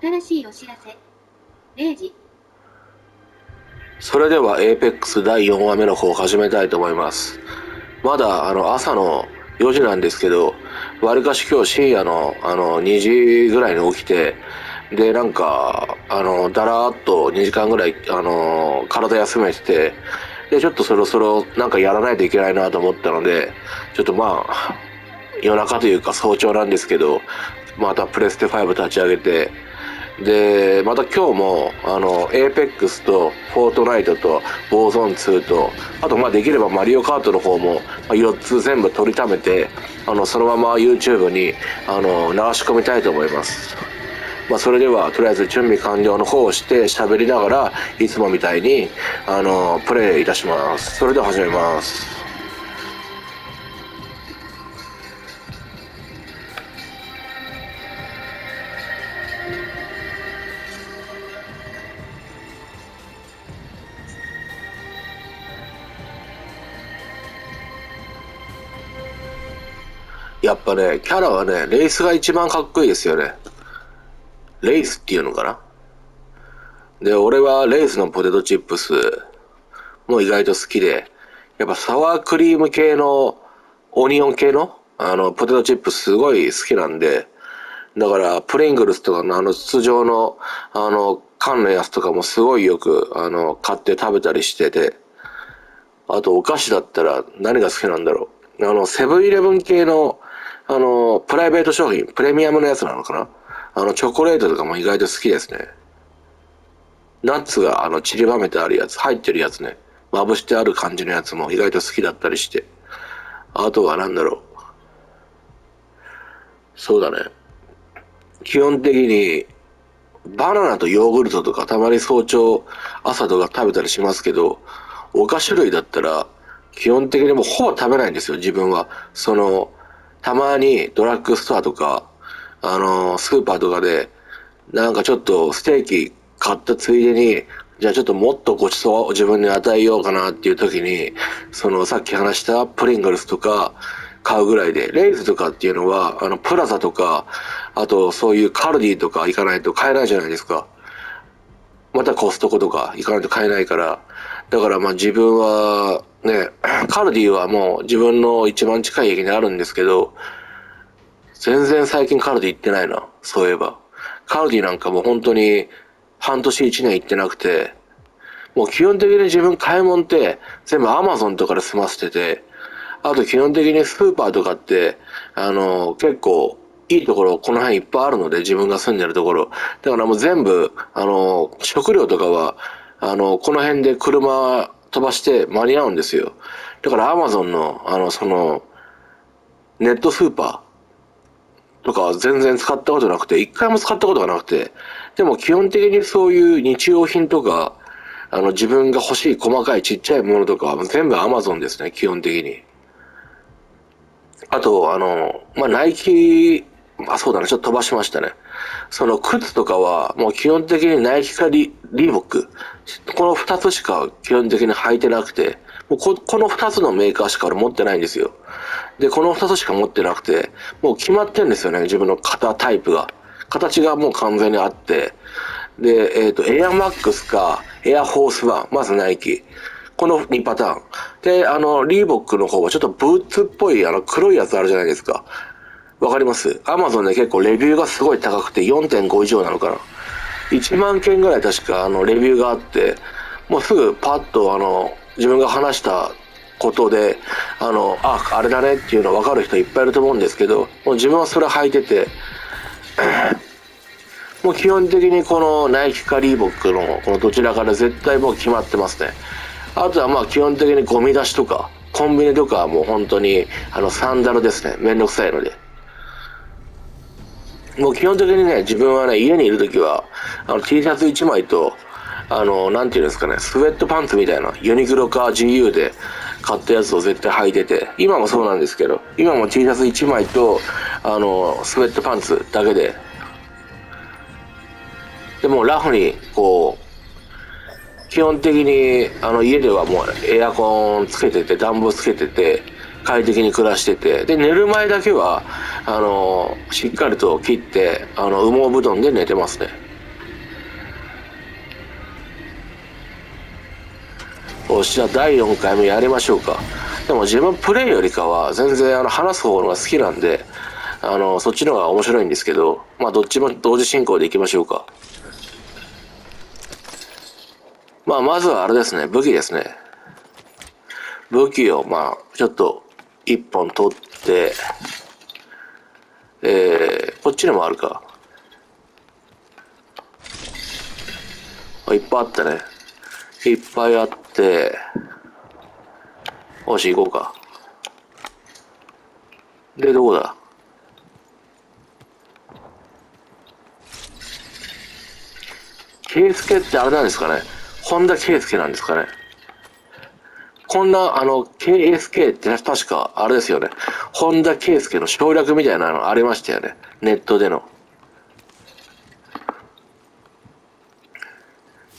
新しいお知らせ。0時。それでは APEX 第4話目の方を始めたいと思います。まだあの朝の4時なんですけど、わりかし今日深夜のあの2時ぐらいに起きて、で、なんか、あの、だらーっと2時間ぐらい、あの、体休めてて、で、ちょっとそろそろなんかやらないといけないなと思ったので、ちょっとまあ、夜中というか早朝なんですけど、またプレステ5立ち上げて、で、また今日も、あの、APEX と、フォートナイトと、ボーゾン2と、あと、まあ、できればマリオカートの方も、ま、4つ全部取りためて、あの、そのまま YouTube に、あの、流し込みたいと思います。まあ、それでは、とりあえず準備完了の方をして、喋りながら、いつもみたいに、あの、プレイいたします。それでは始めます。やっぱね、キャラはね、レースが一番かっこいいですよね。レースっていうのかな？で、俺はレースのポテトチップスも意外と好きで、やっぱサワークリーム系の、オニオン系の、あの、ポテトチップスすごい好きなんで、だから、プリングルスとかのあの筒状の、あの、缶のやつとかもすごいよく、あの、買って食べたりしてて、あとお菓子だったら何が好きなんだろう？あの、セブンイレブン系の、あの、プライベート商品、プレミアムのやつなのかな？あの、チョコレートとかも意外と好きですね。ナッツが、あの、散りばめてあるやつ、入ってるやつね。まぶしてある感じのやつも意外と好きだったりして。あとは何だろう。そうだね。基本的に、バナナとヨーグルトとかたまに早朝、朝とか食べたりしますけど、お菓子類だったら、基本的にもうほぼ食べないんですよ、自分は。その、たまにドラッグストアとか、あの、スーパーとかで、なんかちょっとステーキ買ったついでに、じゃあちょっともっとごちそうを自分に与えようかなっていう時に、そのさっき話したプリングルスとか買うぐらいで、レイズとかっていうのは、あの、プラザとか、あとそういうカルディとか行かないと買えないじゃないですか。またコストコとか行かないと買えないから。だからまあ自分はね、カルディはもう自分の一番近い駅にあるんですけど、全然最近カルディ行ってないな、そういえば。カルディなんかもう本当に半年一年行ってなくて、もう基本的に自分買い物って全部アマゾンとかで済ませてて、あと基本的にスーパーとかって、あの、結構いいところこの辺いっぱいあるので自分が住んでるところ。だからもう全部、あの、食料とかは、あの、この辺で車飛ばして間に合うんですよ。だからアマゾンの、あの、その、ネットスーパーとか全然使ったことなくて、一回も使ったことがなくて、でも基本的にそういう日用品とか、あの、自分が欲しい細かいちっちゃいものとかは全部アマゾンですね、基本的に。あと、あの、まあ、ナイキ、あ、そうだね、ちょっと飛ばしましたね。その靴とかは、もう基本的にナイキかリリーボック。この二つしか基本的に履いてなくて、もうここの二つのメーカーしか持ってないんですよ。で、この二つしか持ってなくて、もう決まってんですよね、自分の型タイプが。形がもう完全にあって。で、えっ、と、エアマックスか、エアホースワン、まずナイキ。この2パターン。で、あの、リーボックの方はちょっとブーツっぽい、あの、黒いやつあるじゃないですか。わかります？アマゾンで結構レビューがすごい高くて4.5以上なのかな。1万件ぐらい確かあの、レビューがあって、もうすぐパッとあの、自分が話したことで、あの、あ、あれだねっていうの分かる人いっぱいいると思うんですけど、もう自分はそれ履いてて、もう基本的にこのナイキかリーボックのこのどちらかで絶対もう決まってますね。あとはまあ基本的にゴミ出しとか、コンビニとかはもう本当にあのサンダルですね。めんどくさいので。もう基本的にね、自分はね、家にいるときは、あの T シャツ1枚と、あの、なんていうんですかね、スウェットパンツみたいな、ユニクロか GU で買ったやつを絶対履いてて、今もそうなんですけど、今も T シャツ1枚と、あの、スウェットパンツだけで、でもラフに、こう、基本的に、あの、家ではもうエアコンつけてて、暖房つけてて、快適に暮らしてて、で、寝る前だけは、あの、しっかりと切って、あの、羽毛布団で寝てますね。おし、ゃ第4回目やりましょうか。でも自分プレイよりかは全然あの話す方が好きなんで、あの、そっちの方が面白いんですけど、まあどっちも同時進行でいきましょうか。まあまずはあれですね、武器ですね。武器をまあちょっと一本取って、えー、こっちにもあるか。いっぱいあったね。いっぱいあって、よし、行こうか。で、どこだ？圭介ってあれなんですかね本田圭介なんですかねこんな、あの、KSK って確か、あれですよね。本田圭介の省略みたいなのありましたよね。ネットでの。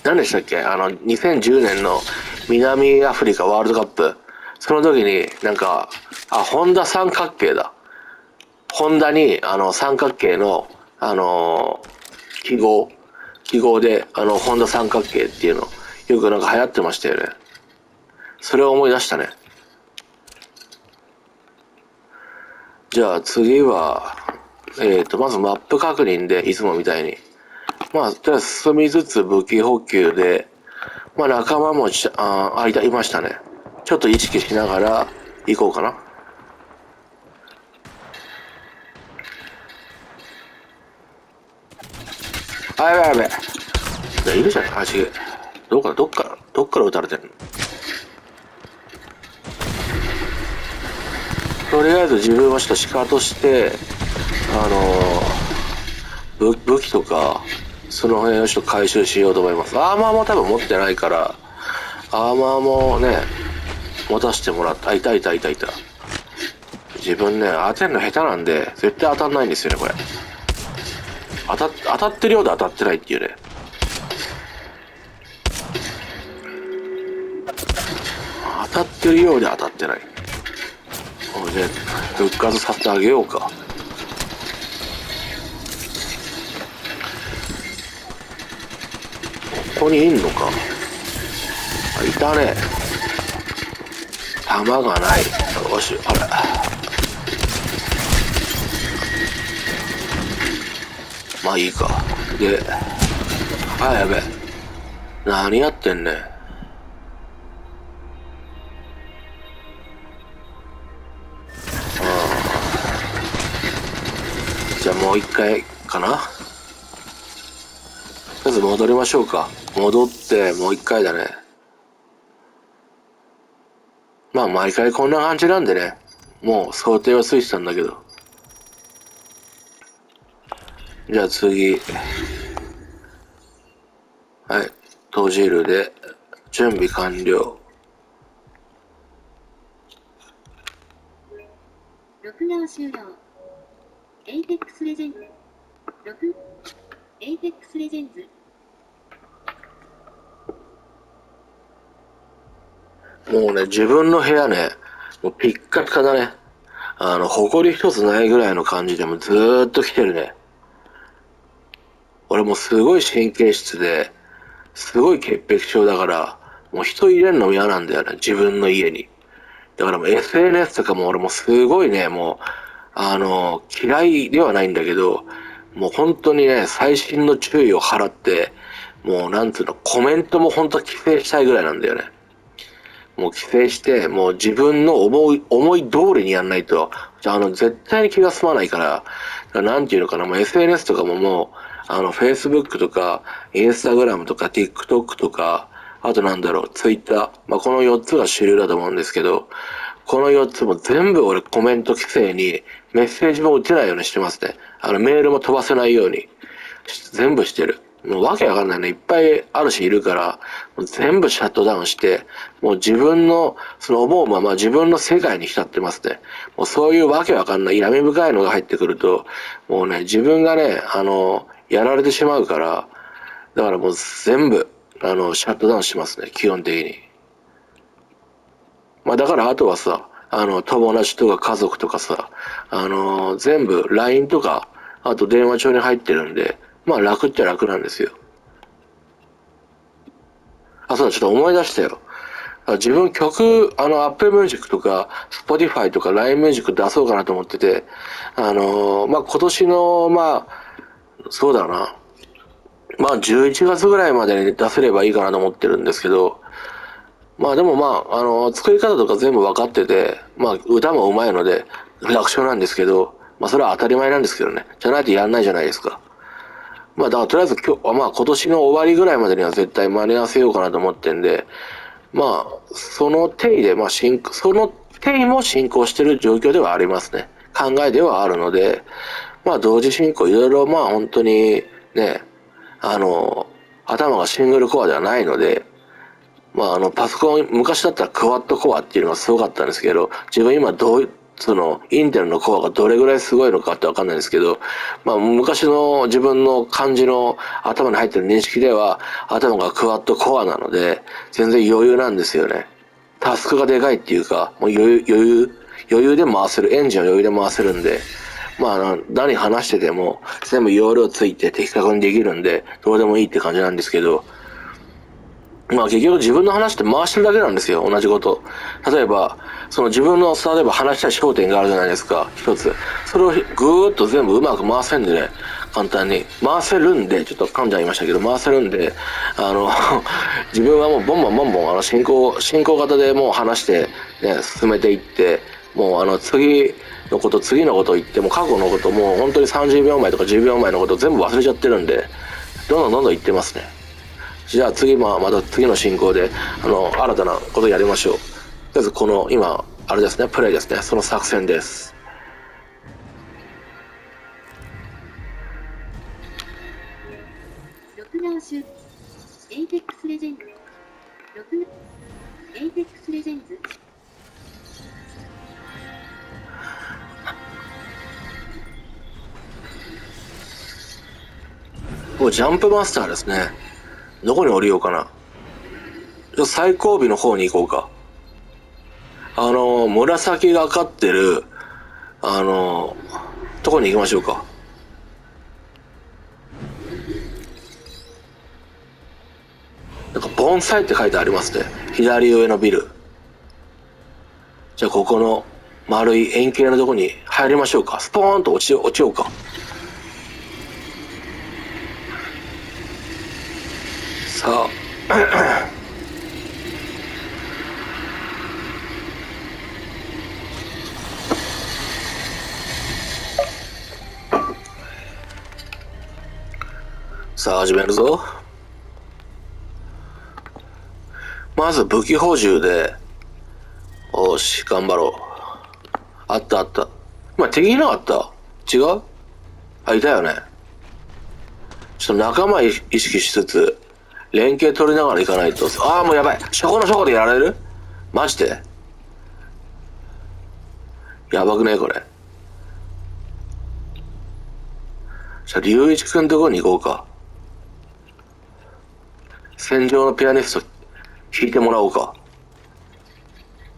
何でしたっけ？あの、2010年の南アフリカワールドカップ。その時になんか、あ、本田三角形だ。本田に、あの、三角形の、あのー、記号、記号で、あの、本田三角形っていうの、よくなんか流行ってましたよね。それを思い出したね。じゃあ次は、えっ、ー、と、まずマップ確認で、いつもみたいに。まあ、とりあえず進みつつ武器補給で、まあ仲間もあ、あいた、いましたね。ちょっと意識しながら行こうかな。あ、やべやべ。いるじゃん、足。どっから、どっから、どっから撃たれてんの？とりあえず自分はちょっと鹿として、あのー、武器とか、その辺をちょっと回収しようと思います。アーマーも多分持ってないから、アーマーもね、持たせてもらった。あ、いたいたいたいた。自分ね、当てるの下手なんで、絶対当たんないんですよね、これ。当た、当たってるようで当たってないっていうね。当たってるようで当たってない。これで、復活させてあげようか。ここにいんのか。いたね。弾がないよしあれまあいいかであやべ何やってんねんもう一回かな？まず戻りましょうか戻ってもう一回だねまあ毎回こんな感じなんでね、もう想定はついてたんだけど。じゃあ次。はい。閉じるで、準備完了。録画終了。エイペックスレジェンズ。録、エイペックスレジェンズ。もうね、自分の部屋ね、もうピッカピカだね。あの、埃一つないぐらいの感じでもずーっと来てるね。俺もすごい神経質で、すごい潔癖症だから、もう人入れるの嫌なんだよね、自分の家に。だからもう SNS とかも俺もすごいね、もう、あの、嫌いではないんだけど、もう本当にね、最新の注意を払って、もうなんつうの、コメントも本当規制したいぐらいなんだよね。もう規制して、もう自分の思い、思い通りにやんないと、じゃあの、絶対に気が済まないから、からなんていうのかな、もう SNS とかももう、あの、Facebook とか、Instagram とか、TikTok とか、あとなんだろう、Twitter。まあ、この4つが主流だと思うんですけど、この4つも全部俺コメント規制に、メッセージも打てないようにしてますね。あの、メールも飛ばせないように、全部してる。もうわけわかんないね。いっぱいあるしいるから、もう全部シャットダウンして、もう自分の、その思うまま自分の世界に浸ってますね。もうそういうわけわかんない闇深いのが入ってくると、もうね、自分がね、あの、やられてしまうから、だからもう全部、あの、シャットダウンしますね、基本的に。まあだからあとはさ、あの、友達とか家族とかさ、あの、全部 LINE とか、あと電話帳に入ってるんで、まあ楽っちゃ楽なんですよ。あ、そうだ、ちょっと思い出したよ。自分曲、あの、Apple Music とか、Spotify とか LINE Music 出そうかなと思ってて、あのまあ、今年の、まあ、そうだな。まあ、11月ぐらいまでに出せればいいかなと思ってるんですけど、まあでもまあ、あの、作り方とか全部分かってて、まあ歌も上手いので楽勝なんですけど、まあそれは当たり前なんですけどね。じゃないとやんないじゃないですか。まあだからとりあえず今日、まあ今年の終わりぐらいまでには絶対間に合わせようかなと思ってんで、まあ、その定位で、まあ進、その定位も進行してる状況ではありますね。考えではあるので、まあ同時進行いろいろまあ本当にね、あの、頭がシングルコアではないので、まあ、あの、パソコン、昔だったらクワッドコアっていうのがすごかったんですけど、自分今どう、その、インテルのコアがどれぐらいすごいのかってわかんないんですけど、まあ、昔の自分の感じの頭に入ってる認識では、頭がクワッドコアなので、全然余裕なんですよね。タスクがでかいっていうか、もう余裕、余裕、余裕で回せる、エンジンを余裕で回せるんで、まあ、何話してても、全部容量ついて的確にできるんで、どうでもいいって感じなんですけど、まあ結局自分の話って回してるだけなんですよ、同じこと。例えば、その自分の、例えば話したい焦点があるじゃないですか、一つ。それをぐーっと全部うまく回せんでね、簡単に。回せるんで、ちょっと噛んじゃいましたけど、回せるんで、あの、自分はもうボンボンボンボン、あの、進行、進行型でもう話して、ね、進めていって、もうあの、次のこと、次のこと言って、も過去のこと、もう本当に30秒前とか10秒前のこと全部忘れちゃってるんで、どんどんどんどん言ってますね。じゃあ次、まあ、また次の進行で、あの、新たなことやりましょう。とりあえず、この、今、あれですね、プレイですね。その作戦です。エイペックスレジェンド。録画。エイペックスレジェンズ。もうジャンプマスターですね。どこに降りようかな。最後尾の方に行こうか。あの、紫がかってる、あの、とこに行きましょうか。なんか、盆栽って書いてありますね。左上のビル。じゃあ、ここの丸い円形のとこに入りましょうか。スポーンと落ち、落ちようか。さあさあ始めるぞまず武器補充でよし頑張ろうあったあった今敵いなかった？違う？あいたよねちょっと仲間意識しつつ連携取りながら行かないと。ああ、もうやばい。初歩の初歩でやられる？マジで？やばくねこれ。じゃあ、龍一くんとこに行こうか。戦場のピアニスト弾いてもらおうか。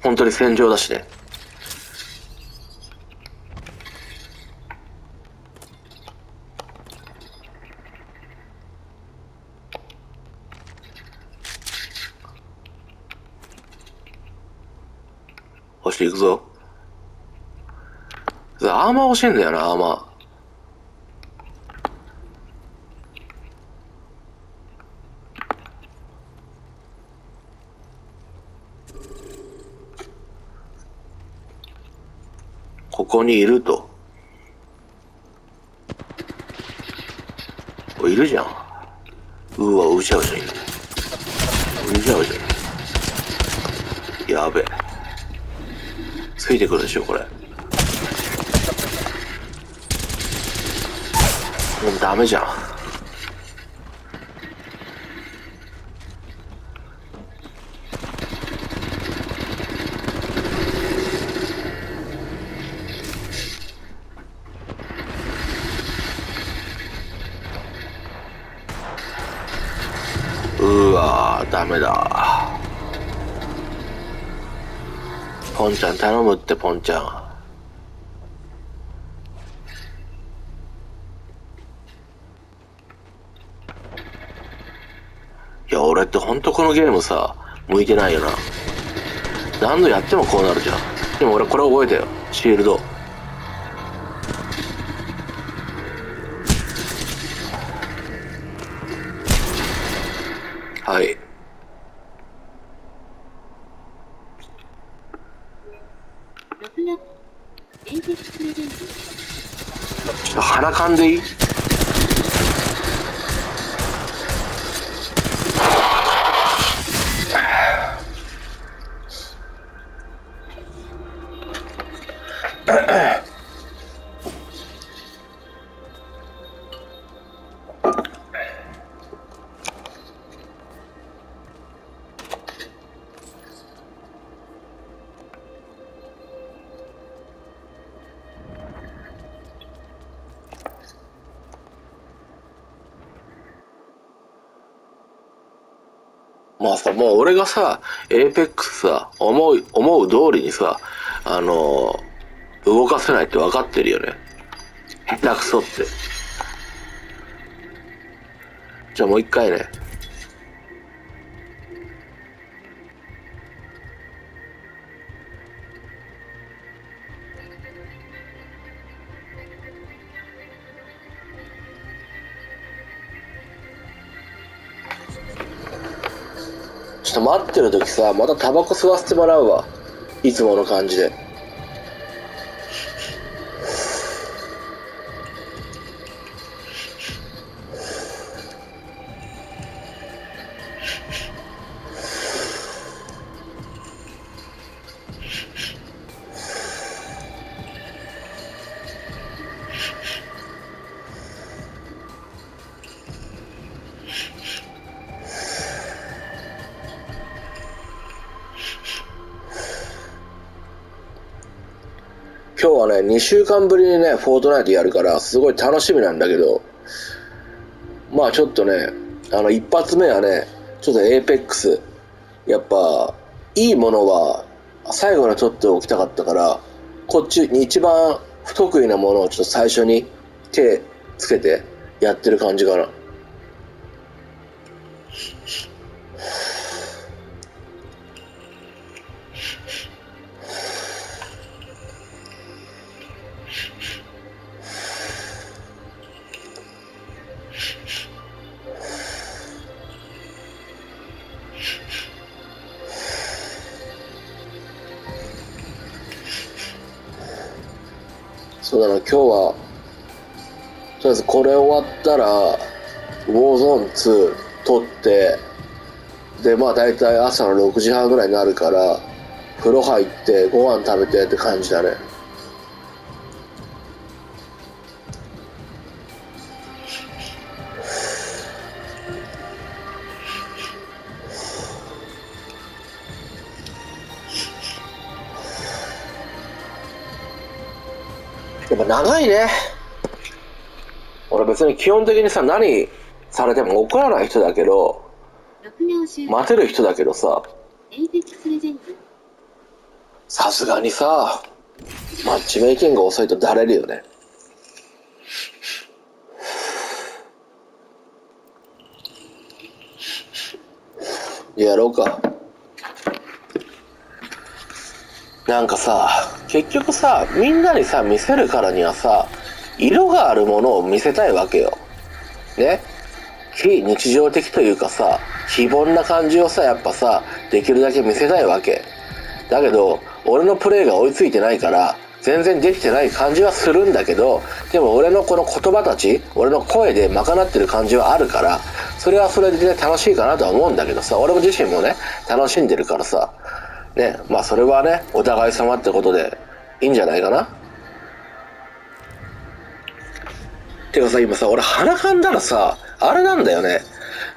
本当に戦場だしね。していくぞ。アーマー欲しいんだよな、アーマー。ここにいると。いるじゃん。うわ、うじゃうじゃいる。うじゃうじゃやべえ。ついてくるでしょこれもうダメじゃんうわダメだポンちゃん頼むってポンちゃん。いや俺ってほんとこのゲームさ向いてないよな。何度やってもこうなるじゃん。でも俺これ覚えたよ。シールド。とまあさ、もう俺がさ、エーペックスさ、思う、思う通りにさ、あのー動かせないって分かってるよね。下手くそって。じゃあもう一回ね。待ってる時さ、またタバコ吸わせてもらうわ。いつもの感じで。2週間ぶりにね、フォートナイトやるから、すごい楽しみなんだけど、まあちょっとね、あの、一発目はね、ちょっとエーペックス、やっぱ、いいものは、最後に撮っておきたかったから、こっちに一番不得意なものをちょっと最初に手つけてやってる感じかな。そうだな、今日は、とりあえずこれ終わったら、ウォーゾーン2撮って、で、まあ大体朝の6時半ぐらいになるから、風呂入ってご飯食べてって感じだね。いね。俺別に基本的にさ、何されても怒らない人だけど、6秒終了、待てる人だけどさ、さすがにさ、マッチメイキング遅いとだれるよね。やろうか。なんかさ、結局さ、みんなにさ、見せるからにはさ、色があるものを見せたいわけよ。ね？非日常的というかさ、非凡な感じをさ、やっぱさ、できるだけ見せたいわけ。だけど、俺のプレイが追いついてないから、全然できてない感じはするんだけど、でも俺のこの言葉たち、俺の声で賄ってる感じはあるから、それはそれでね、楽しいかなとは思うんだけどさ、俺も自身もね、楽しんでるからさ、ね、まあそれはね、お互い様ってことでいいんじゃないかな？てかさ、今さ、俺鼻かんだらさ、あれなんだよね。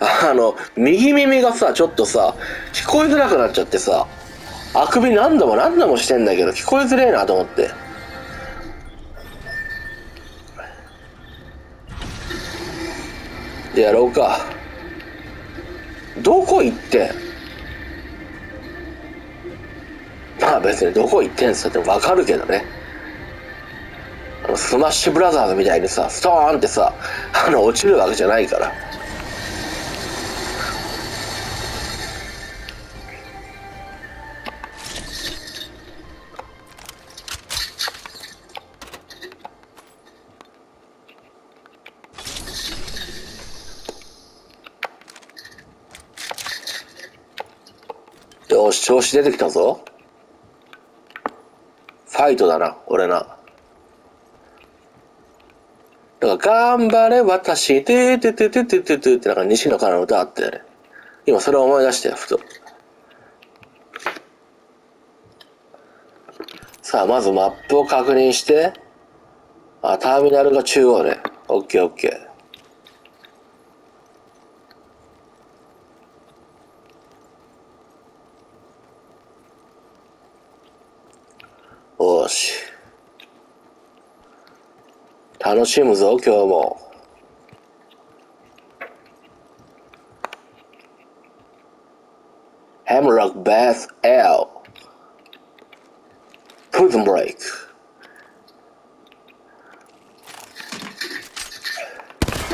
あの、右耳がさ、ちょっとさ、聞こえづらくなっちゃってさ、あくび何度も何度もしてんだけど、聞こえづれえなと思って。で、やろうか。どこ行ってまあ別にどこ行ってんすかってわかるけどね。あの、スマッシュブラザーズみたいにさ、ストーンってさ、あの、落ちるわけじゃないから。よし、調子出てきたぞ。ファイトだな、俺な。だから、頑張れ、私、てーててててててって、なんか西野カナの歌あったよね。今それを思い出したよ、ふと。さあ、まずマップを確認して、あ、ターミナルが中央ね。オッケーオッケー。よし。楽しむぞ、今日も。ヘムロックベース L。プリズンブレイク。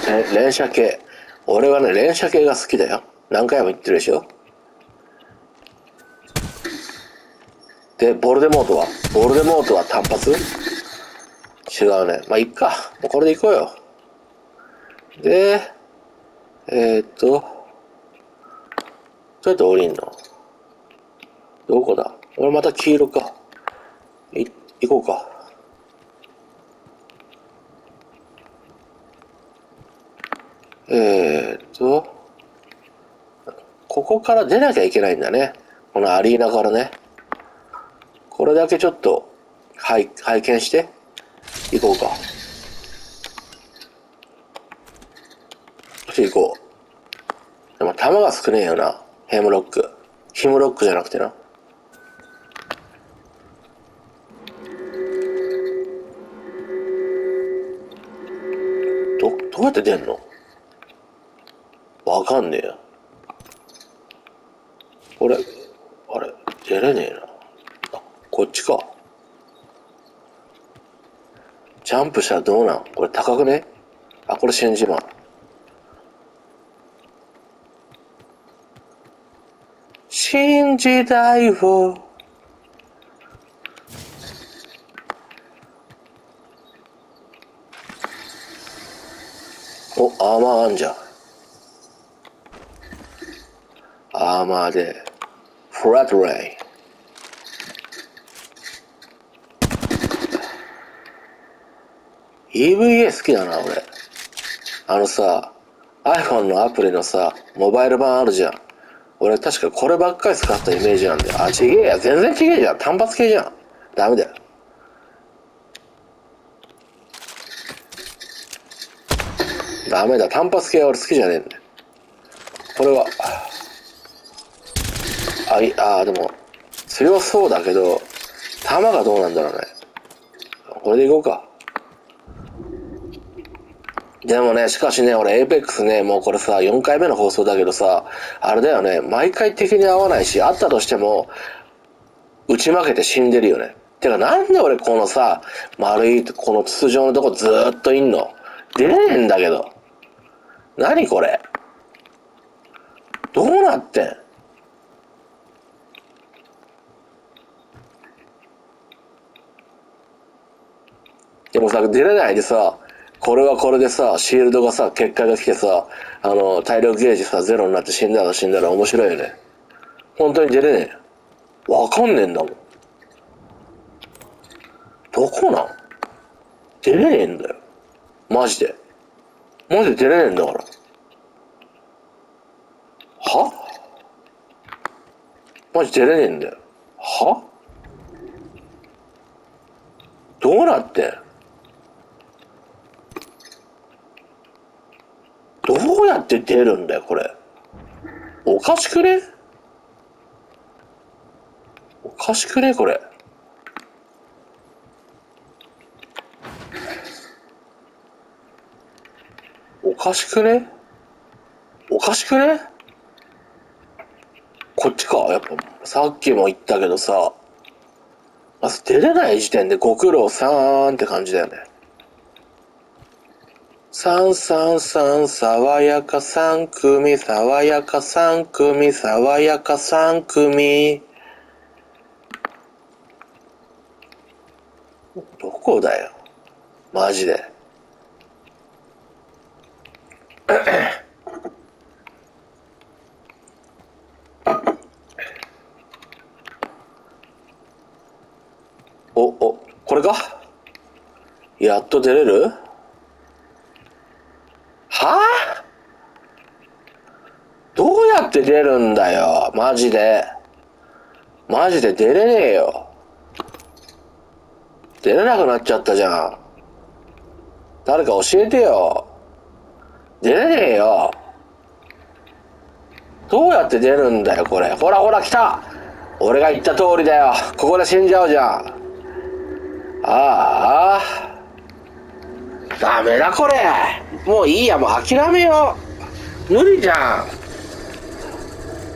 え連射系。俺はね、連射系が好きだよ。何回も言ってるでしょ。で、ボルデモートは？ボルデモートは単発？違うね。まあ、いっか。もうこれでいこうよ。で、えー、っと、どうやって降りんの？どこだ？俺また黄色か。い、行こうか。えー、っと、ここから出なきゃいけないんだね。このアリーナからね。これだけちょっと拝拝見して行こうか。そして行こう。でも弾が少ねえよな。ヘムロック。ヒムロックじゃなくてな。ど、どうやって出んの？わかんねえよ。これ、あれ、出れねえな。あ、こっちか。ジャンプしたらどうなん？これ高くね？あ、これ新島。新時代をお、アーマーあんじゃん。アーマーで、フラットレイ。EVA 好きだな、俺。あのさ、iPhone のアプリのさ、モバイル版あるじゃん。俺確かこればっかり使ったイメージなんで。あ、ちげえや。全然ちげえじゃん。単発系じゃん。ダメだよ。ダメだ。単発系は俺好きじゃねえんだよ。これは、あ、い、あ、でも、強そうだけど、弾がどうなんだろうね。これでいこうか。でもね、しかしね、俺、エイペックスね、もうこれさ、4回目の放送だけどさ、あれだよね、毎回敵に会わないし、会ったとしても、打ち負けて死んでるよね。てか、なんで俺このさ、丸い、この筒状のとこずーっといんの？出れねえんだけど。何これ？どうなってん？でもさ、出れないでさ、これはこれでさ、シールドがさ、結果が来てさ、あの、体力ゲージさ、ゼロになって死んだら死んだら面白いよね。本当に出れねえ。わかんねえんだもん。どこなん？出れねえんだよ。マジで。マジで出れねえんだから。は？マジ出れねえんだよ。は？どうなってんどうやって出るんだよ、これ。おかしくねおかしくねこれ。おかしくねおかしくねこっちかやっぱ、さっきも言ったけどさ、まず出れない時点でご苦労さーんって感じだよね。三三三爽やか三組爽やか三組爽やか三組どこだよ？マジで。おおこれか？やっと出れるはあどうやって出るんだよ。マジで。マジで出れねえよ。出れなくなっちゃったじゃん。誰か教えてよ。出れねえよ。どうやって出るんだよこれ。ほらほら来た。俺が言った通りだよ。ここで死んじゃうじゃん。ああ。ダメだこれ。もういいや。もう諦めよう。無理じゃん。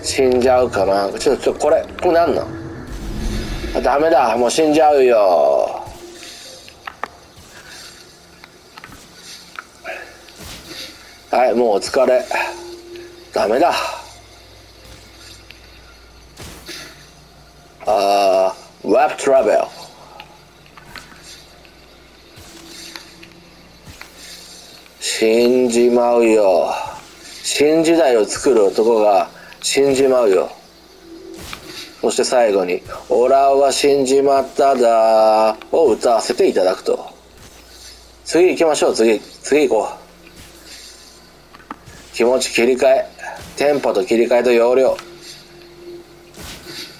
死んじゃうかな。ちょっとこれこれなんなん？ダメだ。もう死んじゃうよ。はいもうお疲れ。ダメだ。あーワープトラベル死んじまうよ。新時代を作る男が。死んじまうよ。そして最後に「オラは死んじまっただ」を歌わせていただくと。次行きましょう。次次行こう。気持ち切り替え。テンポと切り替えと容量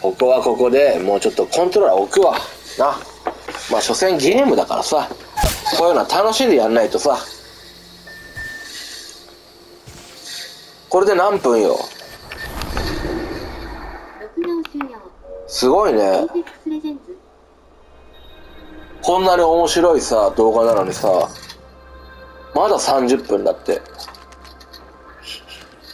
ここはここでもうちょっとコントローラー置くわ。な。まあ所詮ゲームだからさ。こういうのは楽しんでやんないとさ。これで何分よ録画を終了。すごいね。こんなに面白いさ動画なのにさまだ30分だって。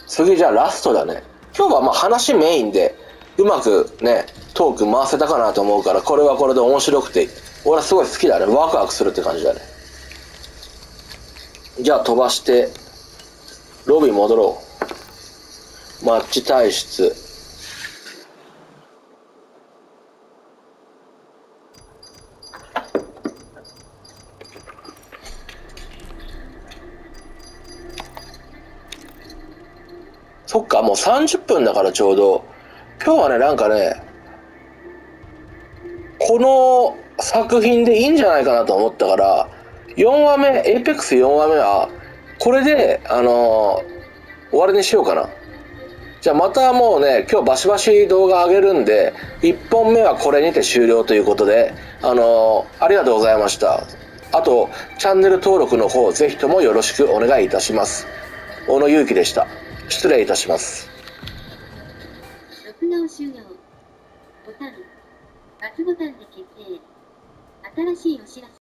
次じゃあラストだね。今日はまあ話メインでうまくねトーク回せたかなと思うからこれはこれで面白くて俺はすごい好きだね。ワクワクするって感じだね。じゃあ飛ばしてロビー戻ろう。マッチ体質そっか、もう30分だからちょうど。今日はね、なんかね、この作品でいいんじゃないかなと思ったから、4話目、エイペックス4話目は、これで、あのー終わりにしようかな。じゃあまたもうね、今日バシバシ動画上げるんで、1本目はこれにて終了ということで、あのーありがとうございました。あと、チャンネル登録の方、ぜひともよろしくお願いいたします。小野祐樹でした。失礼いたします。ボタン、×ボタンで決定。新しいお知らせ。